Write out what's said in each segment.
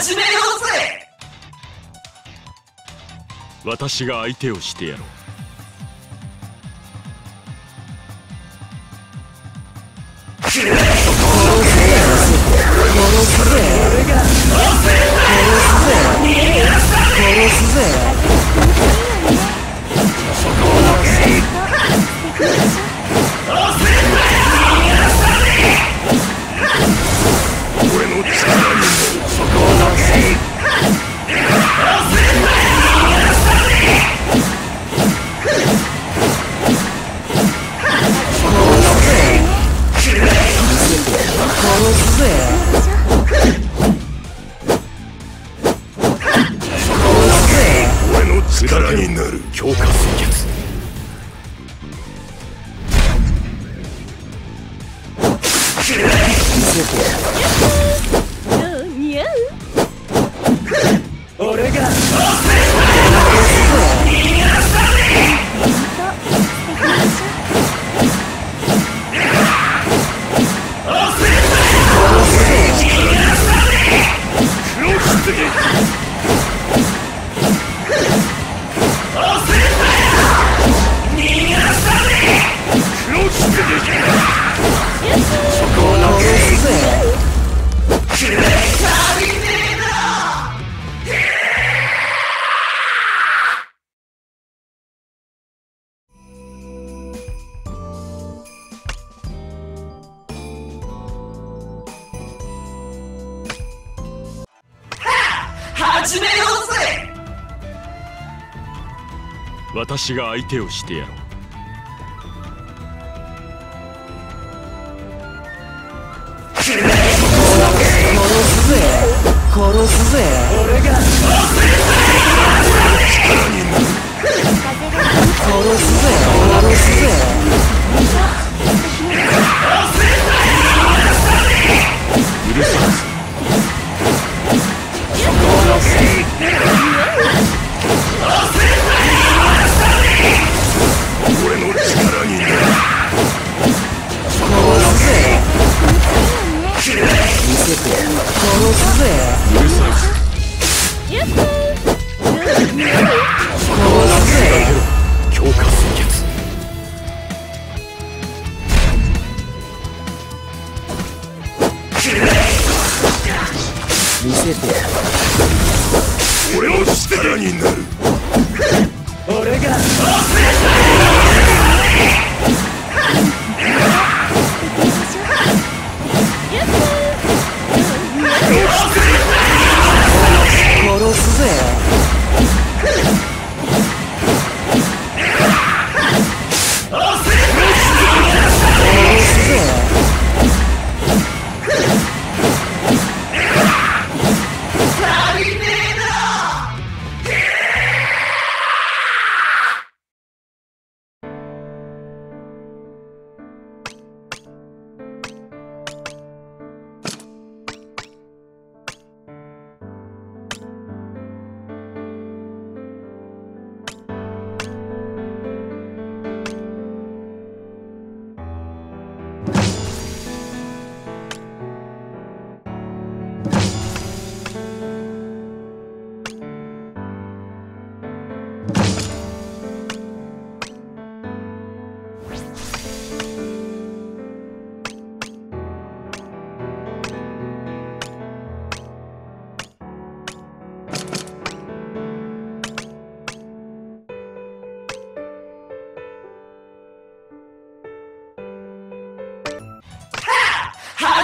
始めようぜ。私が相手をしてやろう。殺すぜ Чернобыльские! 私が相手をしてやろう。殺すぜ。殺すぜ。俺が殺すぜ。殺すぜ。見せて俺を力になる。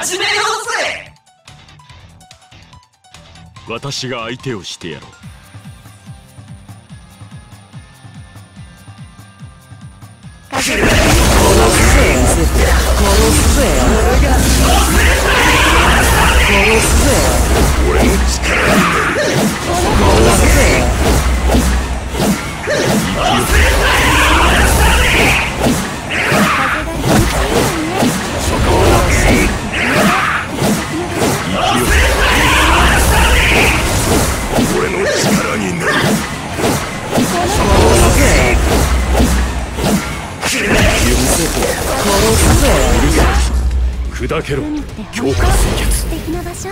始めようぜ。私が相手をしてやろう。殺すぜ砕けろ。強化水血素敵な場所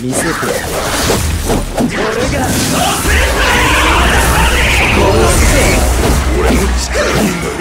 見せて。これが俺の力になる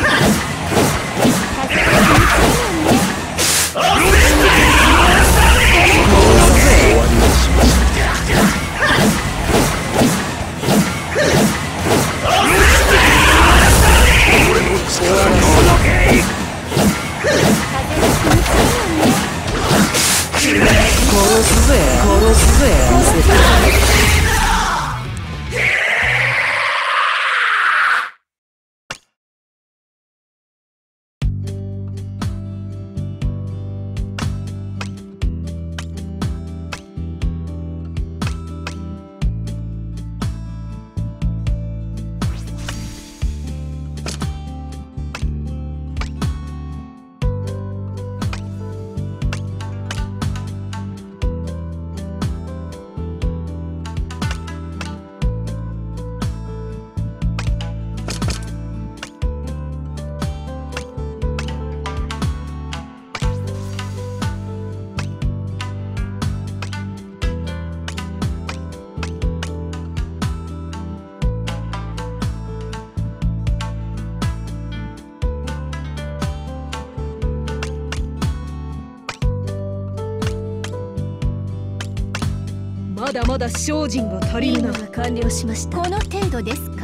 だまだ精進が足りるな。完了しました。この程度ですか？